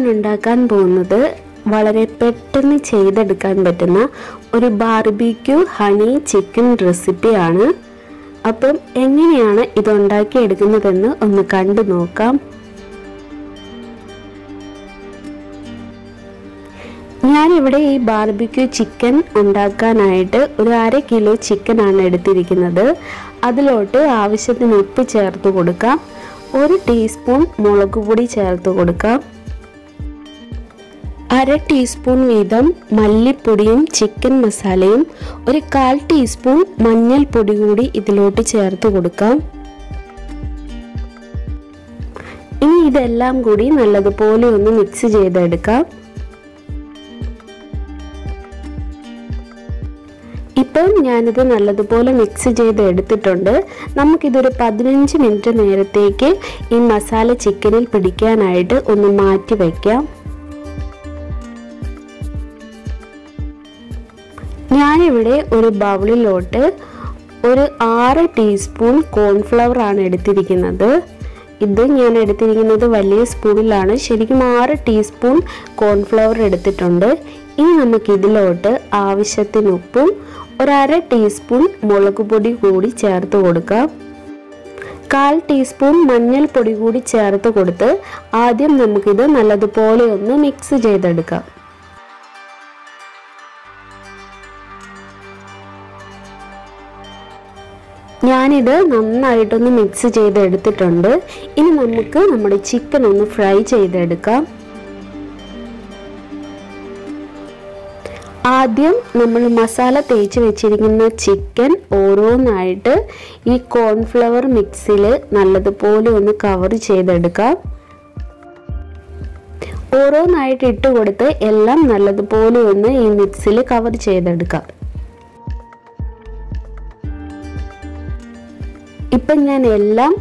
ഞാൻ ഉണ്ടാക്കാൻ പോകുന്നത് വളരെ പെട്ടെന്ന് ചെയ്തെടുക്കാൻ പറ്റുന്ന ഒരു ബാർബിക്യു ഹണി ചിക്കൻ റെസിപ്പിയാണ് അപ്പം എങ്ങനെയാണ് ഇത് ഉണ്ടാക്കിയെടുക്കുന്നതെന്ന് ഒന്ന് കണ്ടു നോക്കാം. ഞാനിവിടെ ഈ ബാർബിക്യൂ ചിക്കൻ ഉണ്ടാക്കാനായിട്ട് ഒരു അര കിലോ ചിക്കനാണ് എടുത്തിരിക്കുന്നത്. അതിലോട്ട് ആവശ്യത്തിന് ഉപ്പ് ചേർത്ത് കൊടുക്കാം. ഒരു ടീസ്പൂൺ മുളക് പൊടി ചേർത്ത് കൊടുക്കാം. അര ടീസ്പൂൺ വീതം മല്ലിപ്പൊടിയും ചിക്കൻ മസാലയും ഒരു കാൽ ടീസ്പൂൺ മഞ്ഞൾപ്പൊടി കൂടി ഇതിലോട്ട് ചേർത്ത് കൊടുക്കാം. ഇനി ഇതെല്ലാം കൂടി നല്ലതുപോലെ ഒന്ന് മിക്സ് ചെയ്തെടുക്കാം. ഇപ്പം ഞാനിത് നല്ലതുപോലെ മിക്സ് ചെയ്ത് എടുത്തിട്ടുണ്ട് നമുക്കിതൊരു പതിനഞ്ച് മിനിറ്റ് നേരത്തേക്ക് ഈ മസാല ചിക്കനിൽ പിടിക്കാനായിട്ട് ഒന്ന് മാറ്റി വയ്ക്കാം ഞാനിവിടെ ഒരു ബൗളിലോട്ട് ഒരു ആറ് ടീസ്പൂൺ കോൺഫ്ലവർ ആണ് എടുത്തിരിക്കുന്നത്. ഇത് ഞാൻ എടുത്തിരിക്കുന്നത് വലിയ സ്പൂണിലാണ്. ശരിക്കും ആറ് ടീസ്പൂൺ കോൺഫ്ലവർ എടുത്തിട്ടുണ്ട്. ഇനി നമുക്കിതിലോട്ട് ആവശ്യത്തിന് ഉപ്പും ഒരര ടീസ്പൂൺ മുളക് പൊടി കൂടി ചേർത്ത് കൊടുക്കാം. കാൽ ടീസ്പൂൺ മഞ്ഞൾപ്പൊടി കൂടി ചേർത്ത് കൊടുത്ത് ആദ്യം നമുക്കിത് നല്ലതുപോലെ ഒന്ന് മിക്സ് ചെയ്തെടുക്കാം. ഞാനിത് നന്നായിട്ടൊന്ന് മിക്സ് ചെയ്തെടുത്തിട്ടുണ്ട്. ഇനി നമുക്ക് നമ്മുടെ ചിക്കൻ ഒന്ന് ഫ്രൈ ചെയ്തെടുക്കാം. ആദ്യം നമ്മൾ മസാല തേച്ച് വെച്ചിരിക്കുന്ന ചിക്കൻ ഓരോന്നായിട്ട് ഈ കോൺഫ്ലവർ മിക്സിൽ നല്ലതുപോലെ ഒന്ന് കവർ ചെയ്തെടുക്കാം. ഓരോന്നായിട്ട് ഇട്ട് കൊടുത്ത് എല്ലാം നല്ലതുപോലെ ഒന്ന് ഈ മിക്സിൽ കവർ ചെയ്തെടുക്കാം. ഇപ്പം ഞാൻ എല്ലാം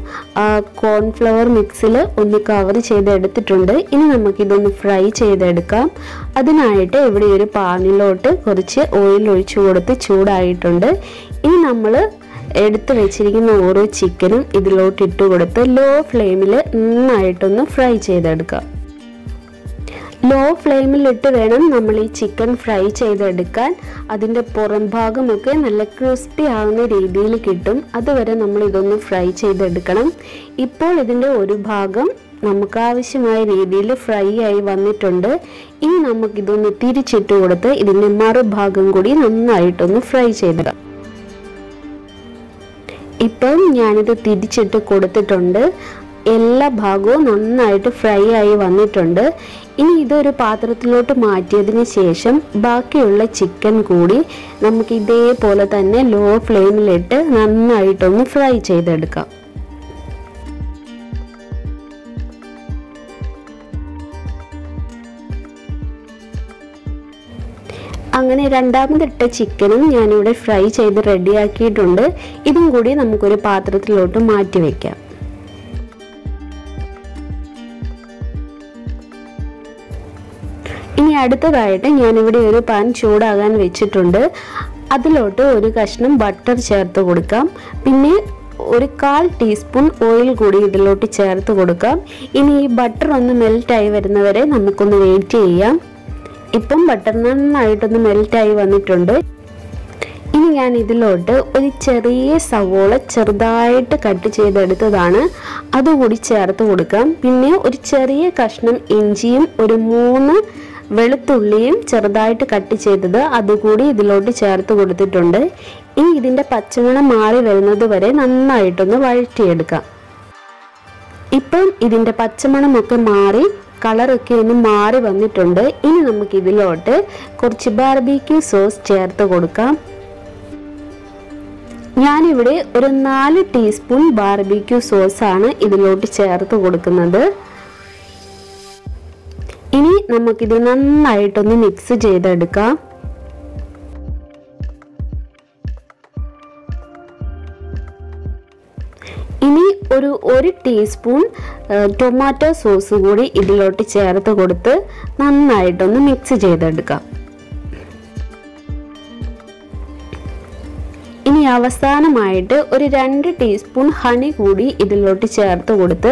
കോൺഫ്ലവർ മിക്സിൽ ഒന്ന് കവർ ചെയ്തെടുത്തിട്ടുണ്ട്. ഇനി നമുക്കിതൊന്ന് ഫ്രൈ ചെയ്തെടുക്കാം. അതിനായിട്ട് ഇവിടെ ഒരു പാനിലോട്ട് കുറച്ച് ഓയിൽ ഒഴിച്ചു കൊടുത്ത് ചൂടായിട്ടുണ്ട്. ഇനി നമ്മൾ എടുത്തു വെച്ചിരിക്കുന്ന ഓരോ ചിക്കനും ഇതിലോട്ട് ഇട്ട് കൊടുത്ത് ലോ ഫ്ലെയിമിൽ നന്നായിട്ടൊന്ന് ഫ്രൈ ചെയ്തെടുക്കാം. ലോ ഫ്ലെയിമിലിട്ട് വേണം നമ്മൾ ഈ ചിക്കൻ ഫ്രൈ ചെയ്തെടുക്കാൻ. അതിന്റെ പുറം ഭാഗമൊക്കെ നല്ല ക്രിസ്പി ആകുന്ന രീതിയിൽ കിട്ടും. അതുവരെ നമ്മൾ ഇതൊന്ന് ഫ്രൈ ചെയ്തെടുക്കണം. ഇപ്പോൾ ഇതിന്റെ ഒരു ഭാഗം നമുക്ക് ആവശ്യമായ രീതിയിൽ ഫ്രൈ ആയി വന്നിട്ടുണ്ട്. ഇനി നമുക്കിതൊന്ന് തിരിച്ചിട്ട് കൊടുത്ത് ഇതിന്റെ മറുഭാഗം കൂടി നന്നായിട്ടൊന്ന് ഫ്രൈ ചെയ്തിടാം ഇപ്പം ഞാനിത് തിരിച്ചിട്ട് കൊടുത്തിട്ടുണ്ട്. എല്ലാ ഭാഗവും നന്നായിട്ട് ഫ്രൈ ആയി വന്നിട്ടുണ്ട്. ഇനി ഇതൊരു പാത്രത്തിലോട്ട് മാറ്റിയതിന് ശേഷം ബാക്കിയുള്ള ചിക്കൻ കൂടി നമുക്ക് ഇതേപോലെ തന്നെ ലോ ഫ്ലെയിമിലിട്ട് നന്നായിട്ടൊന്ന് ഫ്രൈ ചെയ്തെടുക്കാം. അങ്ങനെ രണ്ടാമതിട്ട ചിക്കനും ഞാനിവിടെ ഫ്രൈ ചെയ്ത് റെഡിയാക്കിയിട്ടുണ്ട്. ഇതും കൂടി നമുക്കൊരു പാത്രത്തിലോട്ട് മാറ്റി വയ്ക്കാം അടുത്തതായിട്ട് ഞാനിവിടെ ഒരു പാൻ ചൂടാകാൻ വെച്ചിട്ടുണ്ട്. അതിലോട്ട് ഒരു കഷ്ണം ബട്ടർ ചേർത്ത് കൊടുക്കാം. പിന്നെ ഒരു കാൽ ടീസ്പൂൺ ഓയിൽ കൂടി ഇതിലോട്ട് ചേർത്ത് കൊടുക്കാം. ഇനി ഈ ബട്ടർ ഒന്ന് മെൽറ്റായി വരുന്നവരെ നമുക്കൊന്ന് വെയിറ്റ് ചെയ്യാം. ഇപ്പം ബട്ടർ നന്നായിട്ടൊന്ന് മെൽറ്റായി വന്നിട്ടുണ്ട്. ഇനി ഞാൻ ഇതിലോട്ട് ഒരു ചെറിയ സവോള ചെറുതായിട്ട് കട്ട് ചെയ്തെടുത്തതാണ്. അതുകൂടി ചേർത്ത് കൊടുക്കാം. പിന്നെ ഒരു ചെറിയ കഷ്ണം ഇഞ്ചിയും ഒരു മൂന്ന് വെളുത്തുള്ളിയും ചെറുതായിട്ട് കട്ട് ചെയ്തത് അതുകൂടി ഇതിലോട്ട് ചേർത്ത് കൊടുത്തിട്ടുണ്ട്. ഇനി ഇതിന്റെ പച്ചമണം മാറി വരുന്നത് വരെ നന്നായിട്ടൊന്ന് വഴറ്റിയെടുക്കാം. ഇപ്പം ഇതിന്റെ പച്ചമണമൊക്കെ മാറി കളറൊക്കെ ഒന്ന് മാറി വന്നിട്ടുണ്ട്. ഇനി നമുക്ക് ഇതിലോട്ട് കുറച്ച് ബാർബിക്യൂ സോസ് ചേർത്ത് കൊടുക്കാം. ഞാനിവിടെ ഒരു നാല് ടീസ്പൂൺ ബാർബിക്യൂ സോസാണ് ഇതിലോട്ട് ചേർത്ത് കൊടുക്കുന്നത്. ഇനി നമുക്കിത് നന്നായിട്ടൊന്ന് മിക്സ് ചെയ്തെടുക്കാം. ഇനി ഒരു ഒരു ടീസ്പൂൺ ടൊമാറ്റോ സോസ് കൂടി ഇതിലോട്ട് ചേർത്ത് കൊടുത്ത് നന്നായിട്ടൊന്ന് മിക്സ് ചെയ്തെടുക്കാം. ഇനി അവസാനമായിട്ട് ഒരു രണ്ട് ടീസ്പൂൺ ഹണി കൂടി ഇതിലോട്ട് ചേർത്ത് കൊടുത്ത്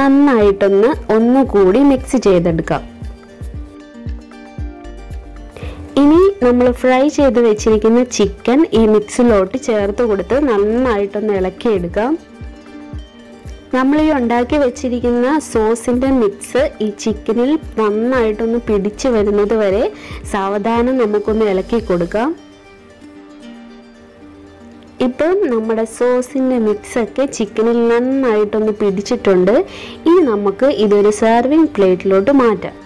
നന്നായിട്ടൊന്ന് ഒന്നുകൂടി മിക്സ് ചെയ്തെടുക്കാം. നമ്മൾ ഫ്രൈ ചെയ്ത് വെച്ചിരിക്കുന്ന ചിക്കൻ ഈ മിക്സിലോട്ട് ചേർത്ത് കൊടുത്ത് നന്നായിട്ടൊന്ന് ഇളക്കിയെടുക്കാം നമ്മൾ ഈ ഉണ്ടാക്കി വെച്ചിരിക്കുന്ന സോസിന്റെ മിക്സ് ഈ ചിക്കനിൽ നന്നായിട്ടൊന്ന് പിടിച്ചു വരുന്നത് വരെ സാവധാനം നമുക്കൊന്ന് ഇളക്കി കൊടുക്കാം ഇപ്പം നമ്മുടെ സോസിന്റെ മിക്സൊക്കെ ചിക്കനിൽ നന്നായിട്ടൊന്ന് പിടിച്ചിട്ടുണ്ട്. ഇനി നമുക്ക് ഇതൊരു സെർവിങ് പ്ലേറ്റിലോട്ട് മാറ്റാം.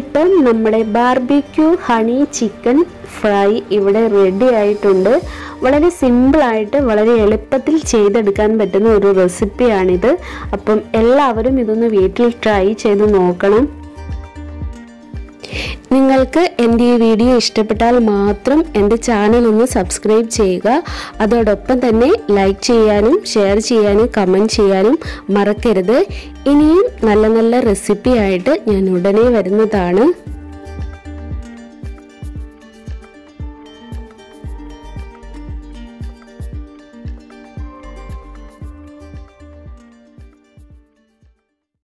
ഇപ്പം നമ്മുടെ ബാർബിക്യൂ ഹണി ചിക്കൻ ഫ്രൈ ഇവിടെ റെഡി ആയിട്ടുണ്ട്. വളരെ സിമ്പിളായിട്ട് വളരെ എളുപ്പത്തിൽ ചെയ്തെടുക്കാൻ പറ്റുന്ന ഒരു റെസിപ്പിയാണിത് അപ്പം എല്ലാവരും ഇതൊന്ന് വീട്ടിൽ ട്രൈ ചെയ്ത് നോക്കണം. നിങ്ങൾക്ക് എന്റെ ഈ വീഡിയോ ഇഷ്ടപ്പെട്ടാൽ മാത്രം എന്റെ ചാനൽ ഒന്ന് സബ്സ്ക്രൈബ് ചെയ്യുക. അതോടൊപ്പം തന്നെ ലൈക്ക് ചെയ്യാനും ഷെയർ ചെയ്യാനും കമന്റ് ചെയ്യാനും മറക്കരുത്. ഇനിയും നല്ല നല്ല റെസിപ്പി ആയിട്ട് ഞാൻ ഉടനെ വരുന്നതാണ്.